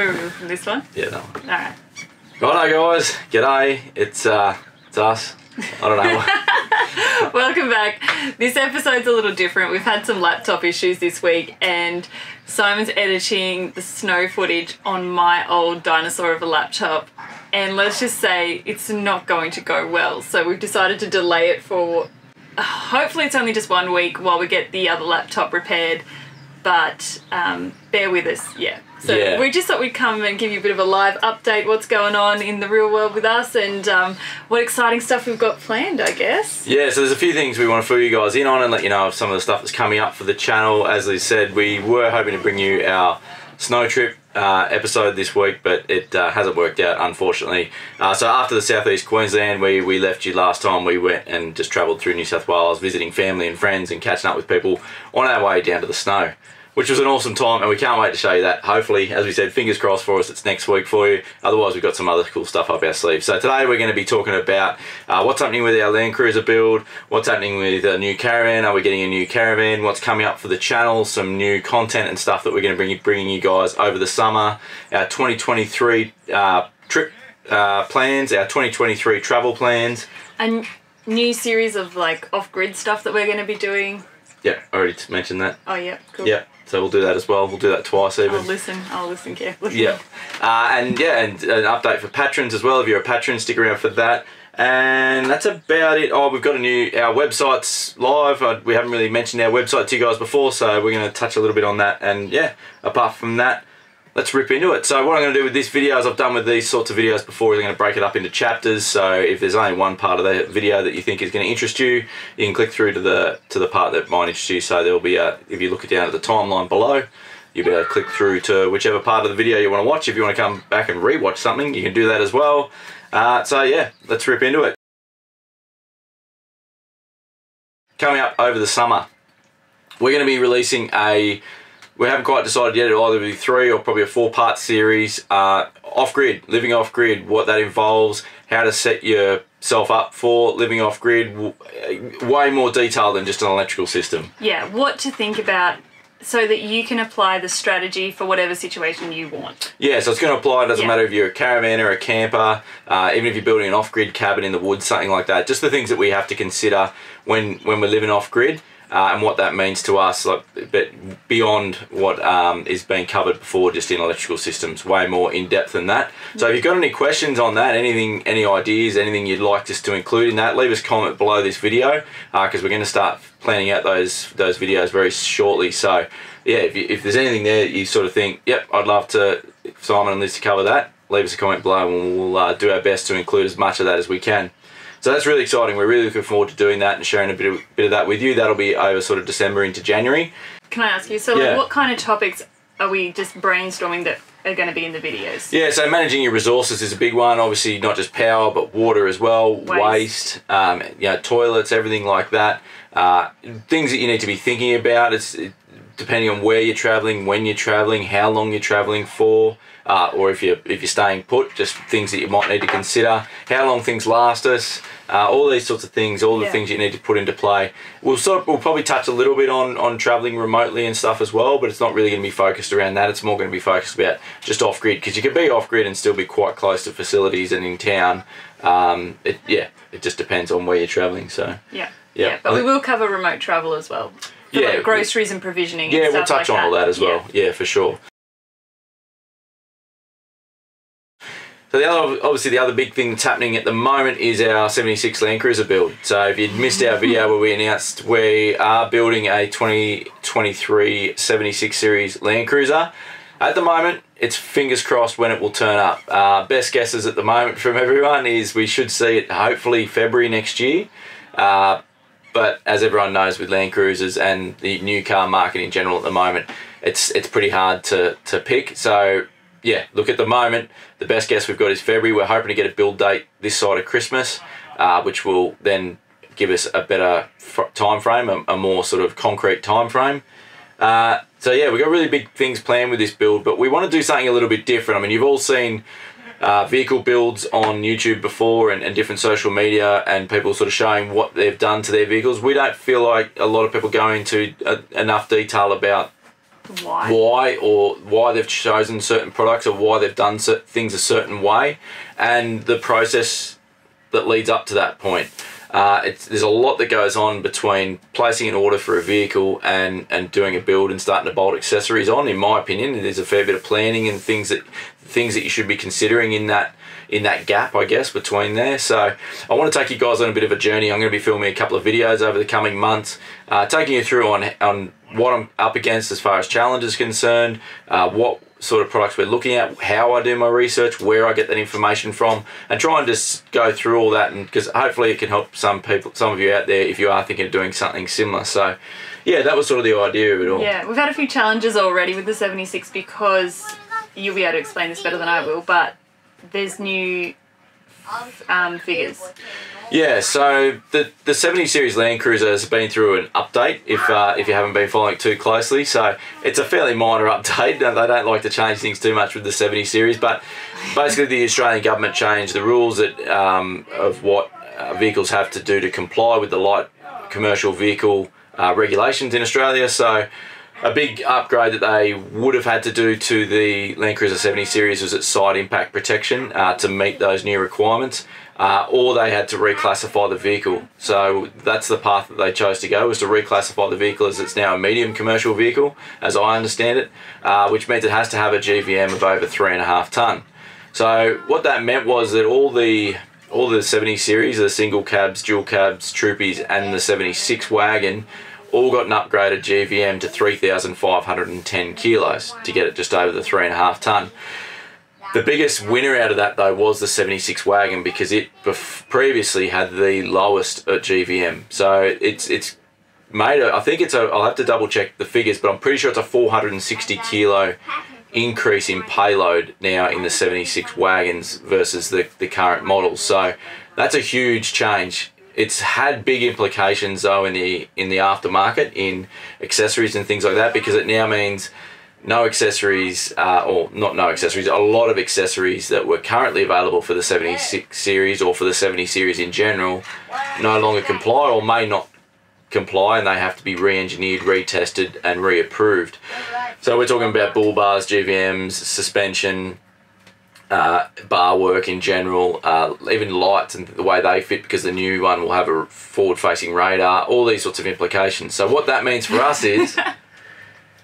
Where are we from this one? Yeah, that one. Alright. Righto, guys. G'day. It's uh, it's us. I don't know. Welcome back. This episode's a little different. We've had some laptop issues this week, and Simon's editing the snow footage on my old dinosaur of a laptop. And let's just say it's not going to go well. So we've decided to delay it for uh, hopefully it's only just one week while we get the other laptop repaired. But um, bear with us, yeah. So Yeah. we just thought we'd come and give you a bit of a live update, what's going on in the real world with us, and um, what exciting stuff we've got planned, I guess. Yeah, so there's a few things we want to fill you guys in on and let you know of some of the stuff that's coming up for the channel. As Liz said, we were hoping to bring you our snow trip uh, episode this week, but it uh, hasn't worked out, unfortunately. Uh, so after the southeast Queensland, we, we left you last time, we went and just travelled through New South Wales, visiting family and friends and catching up with people on our way down to the snow. Which was an awesome time, and we can't wait to show you that. Hopefully, as we said, fingers crossed for us, it's next week for you. Otherwise, we've got some other cool stuff up our sleeve. So today, we're going to be talking about uh, what's happening with our Land Cruiser build, what's happening with a new caravan. Are we getting a new caravan? What's coming up for the channel? Some new content and stuff that we're going to bring bringing you guys over the summer. Our 2023 uh, trip uh, plans, our 2023 travel plans. A new series of like off-grid stuff that we're going to be doing. Yeah, I already mentioned that. Oh yeah, cool. Yeah, so we'll do that as well. We'll do that twice even. I'll listen. I'll listen carefully. Yeah, uh, and yeah, and an update for patrons as well. If you're a patron, stick around for that. And that's about it. Oh, we've got a new our website's live. Uh, we haven't really mentioned our website to you guys before, so we're going to touch a little bit on that. And yeah, apart from that, let's rip into it. So what I'm going to do with this video, as I've done with these sorts of videos before, is I'm going to break it up into chapters. So if there's only one part of the video that you think is going to interest you, you can click through to the to the part that might interest you. So there'll be a if you look down at the timeline below. You'll be able to click through to whichever part of the video you want to watch. If you want to come back and rewatch something, you can do that as well. Uh, so yeah, let's rip into it. Coming up over the summer, we're going to be releasing a. We haven't quite decided yet. It'll either be three or probably a four-part series. Uh, off-grid, living off-grid, what that involves, how to set yourself up for living off-grid. Way more detail than just an electrical system. Yeah, what to think about so that you can apply the strategy for whatever situation you want. Yeah, so it's going to apply. It doesn't Yeah. matter if you're a caravan or a camper, uh, even if you're building an off-grid cabin in the woods, something like that. Just the things that we have to consider when when we're living off-grid. Uh, and what that means to us, like, but beyond what um, is being covered before, just in electrical systems, way more in depth than that. So, if you've got any questions on that, anything, any ideas, anything you'd like us to include in that, leave us a comment below this video because we're going to start planning out those those videos very shortly. So, yeah, if, you, if there's anything there you sort of think, yep, I'd love to Simon and Liz to cover that, leave us a comment below and we'll uh, do our best to include as much of that as we can. So that's really exciting. We're really looking forward to doing that and sharing a bit of, bit of that with you. That'll be over sort of December into January. Can I ask you, so Yeah. like, what kind of topics are we just brainstorming that are going to be in the videos? Yeah, so managing your resources is a big one. Obviously, not just power, but water as well, waste, Waste. um, you know, toilets, everything like that. Uh, things that you need to be thinking about. It's it, depending on where you're traveling, when you're traveling, how long you're traveling for, uh, or if you're if you're staying put. Just things that you might need to consider. How long things last us. Uh, all these sorts of things, all the Yeah. things you need to put into play. We'll sort of, we'll probably touch a little bit on on traveling remotely and stuff as well, but it's not really going to be focused around that. It's more going to be focused about just off grid because you can be off grid and still be quite close to facilities and in town. Um, it, yeah, it just depends on where you're traveling. So Yeah. Yeah. but I we will cover remote travel as well. Yeah, like, groceries and provisioning. yeah, and we'll touch like on all that as Yeah. well. Yeah, for sure. So the other, obviously, the other big thing that's happening at the moment is our 76 Land Cruiser build. So if you'd missed our video where we announced we are building a 2023 76 Series Land Cruiser, at the moment it's fingers crossed when it will turn up. Uh, best guesses at the moment from everyone is we should see it hopefully February next year. Uh, but as everyone knows with Land Cruisers and the new car market in general at the moment, it's it's pretty hard to, to pick. So yeah, look at the moment, the best guess we've got is February. We're hoping to get a build date this side of Christmas, uh, which will then give us a better fr- time frame, a, a more sort of concrete time frame. Uh, so yeah, we've got really big things planned with this build, but we want to do something a little bit different. I mean, you've all seen uh, vehicle builds on YouTube before and, and different social media, and people sort of showing what they've done to their vehicles. We don't feel like a lot of people go into uh, enough detail about Why? why or why they've chosen certain products or why they've done things a certain way and the process that leads up to that point. Uh, it's, there's a lot that goes on between placing an order for a vehicle and, and doing a build and starting to bolt accessories on. In my opinion, there's a fair bit of planning and things that things that you should be considering in that in that gap, I guess, between there. So I want to take you guys on a bit of a journey. I'm going to be filming a couple of videos over the coming months, uh, taking you through on on what I'm up against as far as challenges concerned, uh, what sort of products we're looking at, how I do my research, where I get that information from, and try and just go through all that, and because hopefully it can help some people, some of you out there, if you are thinking of doing something similar. So, yeah, that was sort of the idea of it all. Yeah, we've had a few challenges already with the 76 because you'll be able to explain this better than I will, but there's new um, figures. Yeah, so the the 70 series Land Cruiser has been through an update. If uh, if you haven't been following it too closely, so it's a fairly minor update. They don't like to change things too much with the 70 series, but basically the Australian government changed the rules that um, of what uh, vehicles have to do to comply with the light commercial vehicle uh, regulations in Australia. So a big upgrade that they would have had to do to the Land Cruiser 70 series was its side impact protection uh, to meet those new requirements. Uh, or they had to reclassify the vehicle. So that's the path that they chose to go was to reclassify the vehicle as it's now a medium commercial vehicle, as I understand it, uh, which means it has to have a GVM of over three and a half ton. So what that meant was that all the all the 70 series, the single cabs, dual cabs, troopies, and the 76 wagon all got an upgraded GVM to 3,510 kilos to get it just over the three and a half ton. The biggest winner out of that though was the 76 wagon because it previously had the lowest at GVM. So it's it's made a, I think it's a I'll have to double check the figures, but I'm pretty sure it's a 460 kilo increase in payload now in the 76 wagons versus the, the current models. So that's a huge change. It's had big implications though in the in the aftermarket in accessories and things like that because it now means no accessories, uh, or not no accessories, a lot of accessories that were currently available for the 76 series or for the 70 series in general no longer comply or may not comply and they have to be re-engineered, retested and reapproved. So we're talking about bull bars, GVMs, suspension, uh, bar work in general, uh, even lights and the way they fit because the new one will have a forward-facing radar, all these sorts of implications. So what that means for us is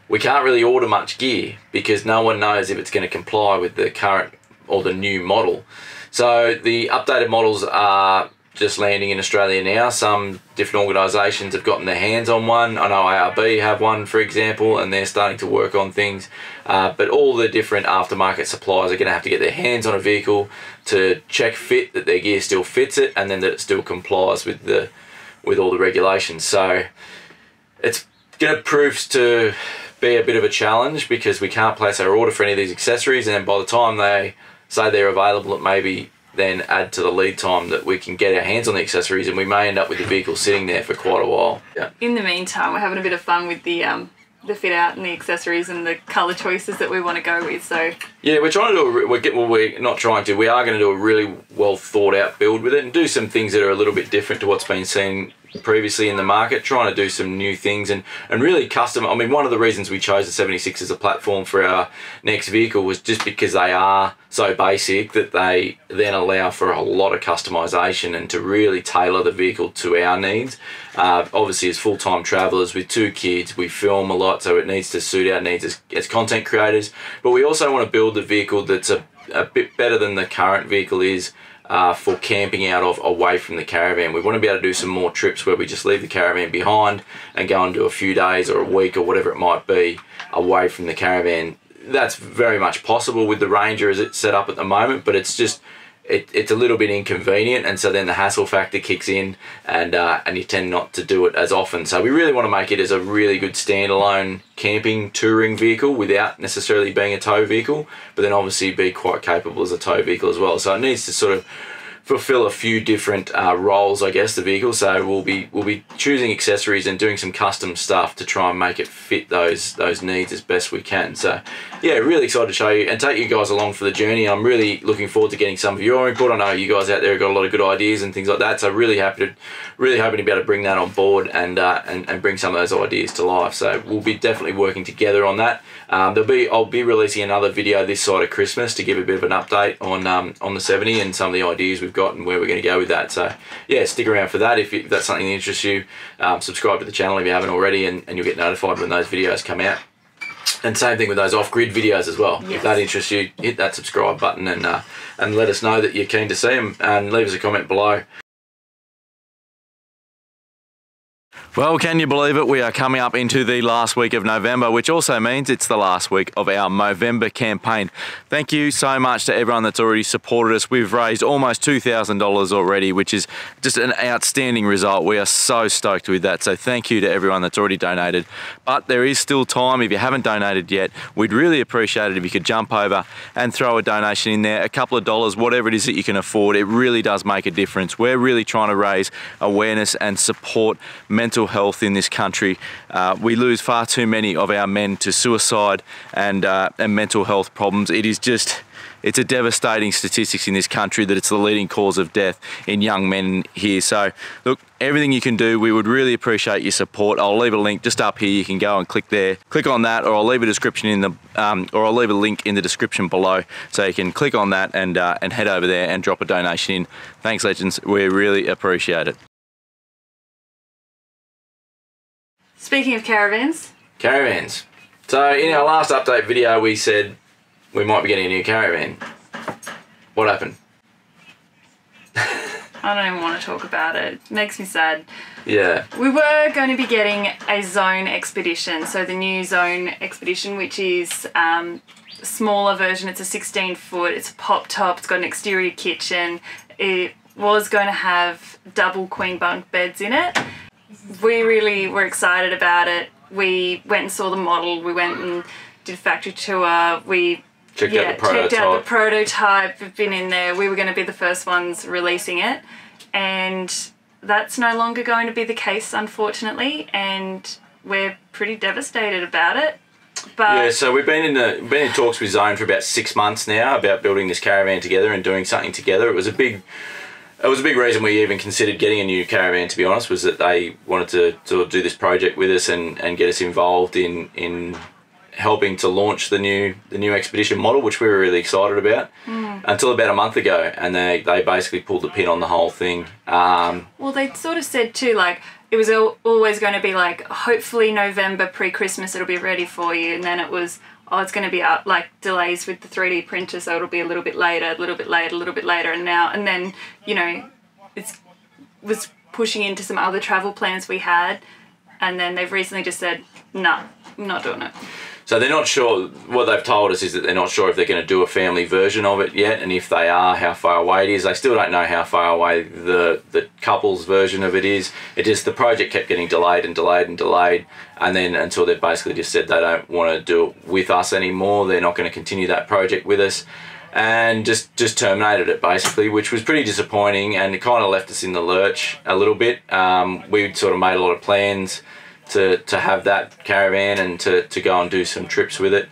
we can't really order much gear because no one knows if it's going to comply with the current or the new model. So the updated models are just landing in Australia now. Some different organisations have gotten their hands on one. I know ARB have one, for example, and they're starting to work on things. Uh, but all the different aftermarket suppliers are going to have to get their hands on a vehicle to check fit that their gear still fits it, and then that it still complies with the with all the regulations. So it's going to prove to be a bit of a challenge because we can't place our order for any of these accessories, and then by the time they say they're available, it may be then add to the lead time that we can get our hands on the accessories, and we may end up with the vehicle sitting there for quite a while. Yeah. In the meantime, we're having a bit of fun with the um, the fit out and the accessories and the colour choices that we want to go with. So Yeah, we're trying to do. A, we're get, well, we're not trying to. We are going to do a really well thought out build with it and do some things that are a little bit different to what's been seen previously in the market. Trying to do some new things and and really custom. I mean, one of the reasons we chose the 76 as a platform for our next vehicle was just because they are so basic that they then allow for a lot of customization and to really tailor the vehicle to our needs. Uh, obviously, as full time travelers with two kids, we film a lot, so it needs to suit our needs as, as content creators. But we also want to build a vehicle that's a, a bit better than the current vehicle is. Uh, for camping out of away from the caravan. We want to be able to do some more trips where we just leave the caravan behind and go and do a few days or a week or whatever it might be away from the caravan. That's very much possible with the Ranger as it's set up at the moment, but it's just it, it's a little bit inconvenient, and so then the hassle factor kicks in, and uh, and you tend not to do it as often. So we really want to make it as a really good standalone camping touring vehicle without necessarily being a tow vehicle, but then obviously be quite capable as a tow vehicle as well. So it needs to sort of fulfill a few different uh, roles, I guess, the vehicle. So we'll be we'll be choosing accessories and doing some custom stuff to try and make it fit those those needs as best we can. So yeah, really excited to show you and take you guys along for the journey. I'm really looking forward to getting some of your input. I know you guys out there have got a lot of good ideas and things like that. So really happy to really hoping to be able to bring that on board and uh, and, and bring some of those ideas to life. So we'll be definitely working together on that. Um, there'll be I'll be releasing another video this side of Christmas to give a bit of an update on um, on the 70 and some of the ideas we've got and where we're going to go with that. So yeah, stick around for that if, you, if that's something that interests you. Um, subscribe to the channel if you haven't already, and, and you'll get notified when those videos come out. And same thing with those off-grid videos as well. Yes. If that interests you, hit that subscribe button and uh, and let us know that you're keen to see them, and leave us a comment below. Well, can you believe it? We are coming up into the last week of November, which also means it's the last week of our Movember campaign. Thank you so much to everyone that's already supported us. We've raised almost $2,000 already, which is just an outstanding result. We are so stoked with that. So thank you to everyone that's already donated. But there is still time. If you haven't donated yet, we'd really appreciate it if you could jump over and throw a donation in there, a couple of dollars, whatever it is that you can afford. It really does make a difference. We're really trying to raise awareness and support mental health in this country. Uh, we lose far too many of our men to suicide and, uh, and mental health problems. It is just, it's a devastating statistics in this country that it's the leading cause of death in young men here. So look, everything you can do, we would really appreciate your support. I'll leave a link just up here. You can go and click there, click on that, or I'll leave a description in the, um, or I'll leave a link in the description below, so you can click on that and uh, and head over there and drop a donation in. Thanks, legends. We really appreciate it. Speaking of caravans, Caravans. So in our last update video, we said we might be getting a new caravan. What happened? I don't even want to talk about it. It makes me sad. Yeah. We were going to be getting a zone expedition, so the new zone expedition, which is um, a smaller version. It's a 16 foot. It's a pop top. It's got an exterior kitchen. It was going to have double queen bunk beds in it. We really were excited about it. We went and saw the model. We went and did a factory tour. We Checked yeah, out the checked out the prototype. prototype. We've been in there. We were going to be the first ones releasing it, and that's no longer going to be the case, unfortunately. And we're pretty devastated about it. But Yeah, so we've been in the been in talks with Zone for about six months now about building this caravan together and doing something together. It was a big it was a big reason we even considered getting a new caravan to be honest, was that they wanted to, to do this project with us and, and get us involved in in helping to launch the new the new expedition model, which we were really excited about. Until about a month ago and they, they basically pulled the pin on the whole thing. Um, Well, they sort of said too, like it was always going to be like, hopefully November pre Christmas it'll be ready for you, and then it was, oh, it's going to be uh, like delays with the three D printer, so it'll be a little bit later, a little bit later, a little bit later, and now and then you know, it's was pushing into some other travel plans we had, and then they've recently just said, no, I'm not doing it. So they're not sure. What they've told us is that they're not sure if they're going to do a family version of it yet, and if they are, how far away it is. They still don't know how far away the the couple's version of it is. It just the project kept getting delayed and delayed and delayed, and then until they basically just said they don't want to do it with us anymore. They're not going to continue that project with us. And just, just terminated it basically, which was pretty disappointing, and it kind of left us in the lurch a little bit. Um, we'd sort of made a lot of plans to, to have that caravan and to, to go and do some trips with it.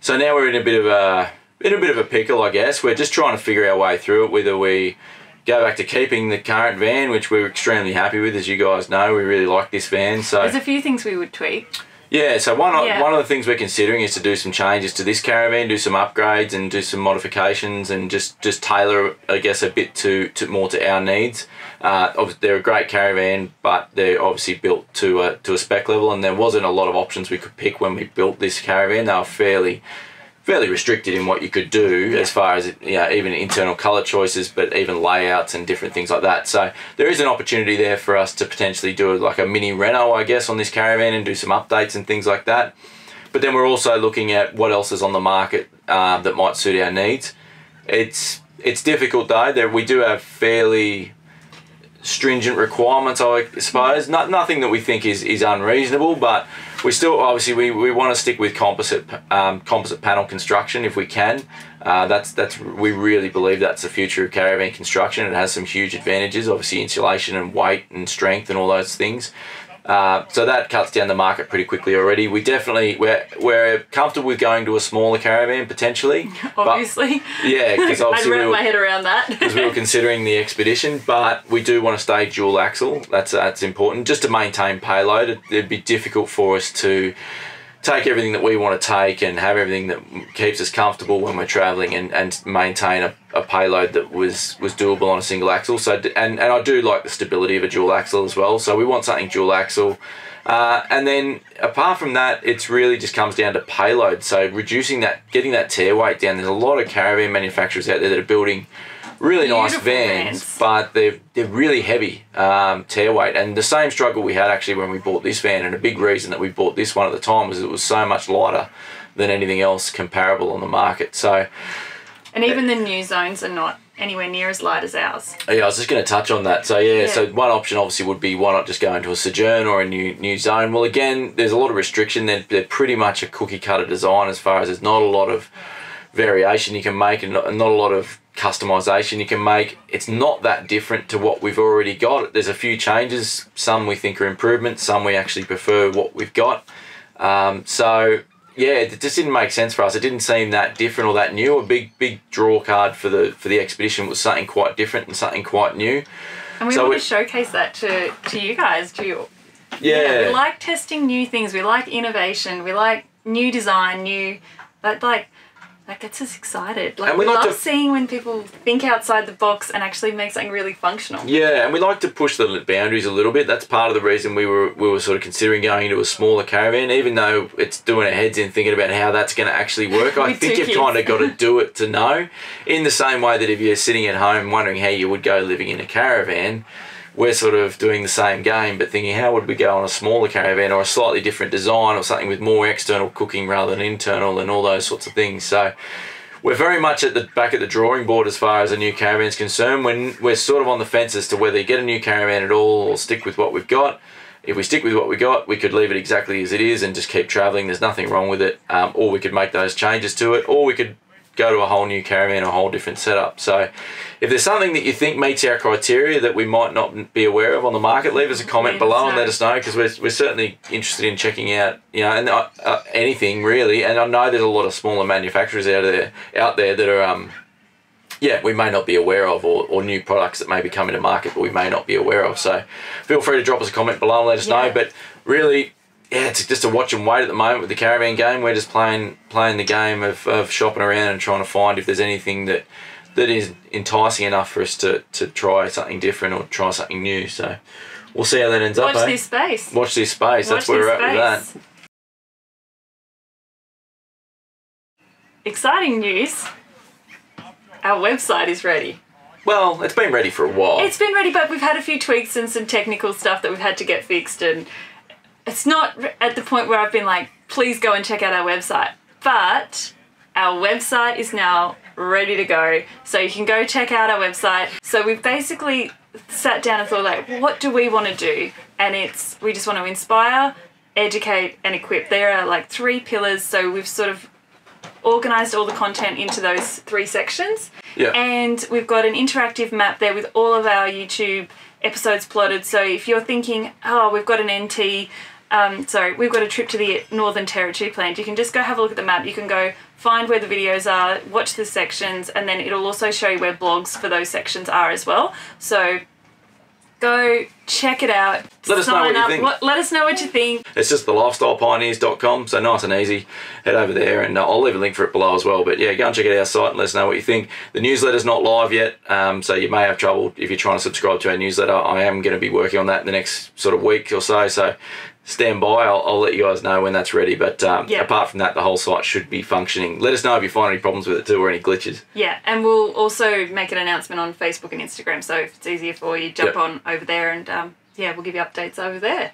So now we're in a bit of a in a bit of a pickle, I guess. We're just trying to figure our way through it. Whether we go back to keeping the current van, which we're extremely happy with, as you guys know, we really like this van. So There's a few things we would tweak. Yeah, so one of, Yeah. one of the things we're considering is to do some changes to this caravan, do some upgrades and do some modifications and just, just tailor, I guess, a bit to, to more to our needs. Uh, they're a great caravan, but they're obviously built to a, to a spec level, and there wasn't a lot of options we could pick when we built this caravan. They were fairly fairly restricted in what you could do as far as you know, even internal color choices, but even layouts and different things like that. So there is an opportunity there for us to potentially do like a mini reno, I guess, on this caravan and do some updates and things like that. But then we're also looking at what else is on the market uh, that might suit our needs. It's it's difficult though. There we do have fairly stringent requirements, I suppose. No, nothing that we think is, is unreasonable, but we still obviously we, we want to stick with composite um, composite panel construction if we can. Uh, that's that's we really believe that's the future of caravan construction. It has some huge advantages, obviously insulation and weight and strength and all those things. Uh, so that cuts down the market pretty quickly already. We definitely we're we're comfortable with going to a smaller caravan potentially. Obviously. But, yeah, because obviously I'd wrap we were, my head around that. because we were considering the expedition, but we do want to stay dual axle. That's that's important just to maintain payload. It, it'd be difficult for us to take everything that we want to take and have everything that keeps us comfortable when we're traveling and, and maintain a, a payload that was was doable on a single axle. So and, and I do like the stability of a dual axle as well. So we want something dual axle. Uh, and then apart from that, it's really just comes down to payload. So reducing that, getting that tare weight down. There's a lot of caravan manufacturers out there that are building really nice vans, vans. but they're they're really heavy um, tare weight. And the same struggle we had actually when we bought this van, and a big reason that we bought this one at the time was it was so much lighter than anything else comparable on the market. So and even the new zones are not anywhere near as light as ours. yeah, I was just going to touch on that. So yeah, Yeah. so one option obviously would be why not just go into a sojourn or a new new zone. Well, again, there's a lot of restriction. They're, they're pretty much a cookie cutter design as far as there's not a lot of variation you can make and not, not a lot of customization you can make. It's not that different to what we've already got. There's a few changes. Some we think are improvements. Some we actually prefer what we've got. Um, so yeah, it just didn't make sense for us. It didn't seem that different or that new. A big big draw card for the for the expedition was something quite different and something quite new. And we So want we- to showcase that to, to you guys, to you. Yeah, we like testing new things. We like innovation. We like new design, new that like that gets us excited. Like And we, we like love to- seeing when people think outside the box and actually make something really functional. Yeah, and we like to push the boundaries a little bit. That's part of the reason we were we were sort of considering going into a smaller caravan, even though it's doing our heads in thinking about how that's going to actually work. I think you've kind of got to do it to know. In the same way that if you're sitting at home wondering how you would go living in a caravan, we're sort of doing the same game, but thinking how would we go on a smaller caravan or a slightly different design or something with more external cooking rather than internal and all those sorts of things. So we're very much at the back at the drawing board as far as a new caravan is concerned. When we're sort of on the fence as to whether get a new caravan at all or stick with what we've got. If we stick with what we got, we could leave it exactly as it is and just keep traveling. There's nothing wrong with it. Um, or we could make those changes to it, or we could go to a whole new caravan, a whole different setup. So, if there's something that you think meets our criteria that we might not be aware of on the market, leave us a comment us below and let us know because we're, we're certainly interested in checking out, you know, and uh, uh, anything really. And I know there's a lot of smaller manufacturers out there out there that are, um, yeah, we may not be aware of, or, or new products that may be coming to market, but we may not be aware of. So, feel free to drop us a comment below and let us know. But really, yeah, it's just a watch and wait at the moment with the caravan game. We're just playing playing the game of, of shopping around and trying to find if there's anything that that is enticing enough for us to, to try something different or try something new. So we'll see how that ends Watch up. eh? this space. Watch this space. That's where we're at with that. Exciting news. Our website is ready. Well, it's been ready for a while. It's been ready, but we've had a few tweaks and some technical stuff that we've had to get fixed, and it's not at the point where I've been like, please go and check out our website. But our website is now ready to go, so you can go check out our website. So we've basically sat down and thought like, what do we want to do? And it's we just want to inspire, educate, and equip. There are like three pillars, so we've sort of organized all the content into those three sections. Yeah. And we've got an interactive map there with all of our YouTube episodes plotted. So if you're thinking, oh, we've got an NT, um, sorry, we've got a trip to the Northern Territory planned, you can just go have a look at the map. You can go find where the videos are, watch the sections, and then it'll also show you where blogs for those sections are as well. So go check it out. Let us know what you think. Let us know what you think. It's just the lifestylepioneers.com, so nice and easy. Head over there, and uh, I'll leave a link for it below as well. But yeah, go and check out our site and let us know what you think. The newsletter's not live yet, um, so you may have trouble if you're trying to subscribe to our newsletter. I am going to be working on that in the next sort of week or so, so stand by. I'll, I'll let you guys know when that's ready. But um, Yeah. apart from that, the whole site should be functioning. Let us know if you find any problems with it too or any glitches. Yeah, and we'll also make an announcement on Facebook and Instagram. So if it's easier for you, jump Yep. on over there and um, yeah, we'll give you updates over there.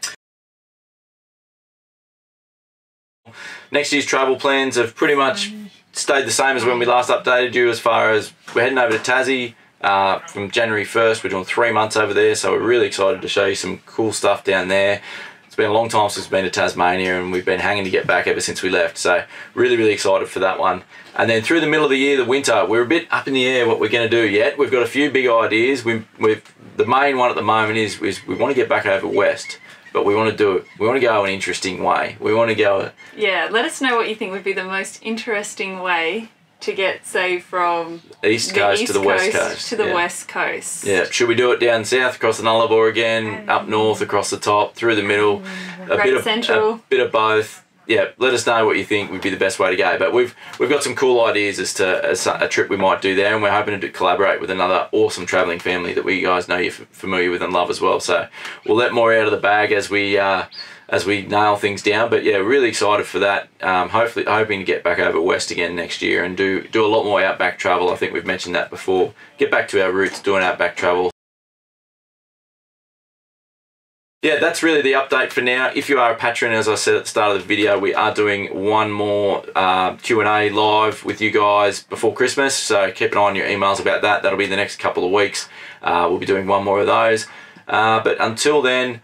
Next year's travel plans have pretty much stayed the same as when we last updated you as far as we're heading over to Tassie. uh, from January 1st. We're doing three months over there, so we're really excited to show you some cool stuff down there. It's been a long time since we've been to Tasmania and we've been hanging to get back ever since we left. So really, really excited for that one. And then through the middle of the year, the winter, we're a bit up in the air what we're going to do yet. We've got a few big ideas. We, we've the main one at the moment is, is we want to get back over west, but we want to do it. We want to go an interesting way. We want to go. Yeah, let us know what you think would be the most interesting way to get, say, from east coast east to the coast west coast to the yeah. west coast. Yeah, should we do it down south across the Nullarbor again, up north across the top, through the middle, a bit of Central. a bit of both yeah, let us know what you think would be the best way to go. But we've we've got some cool ideas as to a, a trip we might do there, and we're hoping to collaborate with another awesome travelling family that we guys know you're familiar with and love as well. So we'll let more out of the bag as we uh, as we nail things down. But yeah, really excited for that. Um, hopefully, hoping to get back over west again next year and do do a lot more outback travel. I think we've mentioned that before. Get back to our roots, doing outback travel. Yeah, that's really the update for now. If you are a patron, as I said at the start of the video, we are doing one more uh, Q&A live with you guys before Christmas. So keep an eye on your emails about that. That'll be the next couple of weeks. Uh, we'll be doing one more of those. Uh, but until then,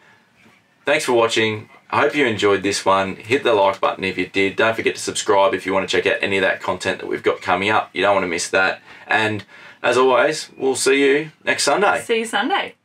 thanks for watching. I hope you enjoyed this one. Hit the like button if you did. Don't forget to subscribe if you want to check out any of that content that we've got coming up. You don't want to miss that. And as always, we'll see you next Sunday. See you Sunday.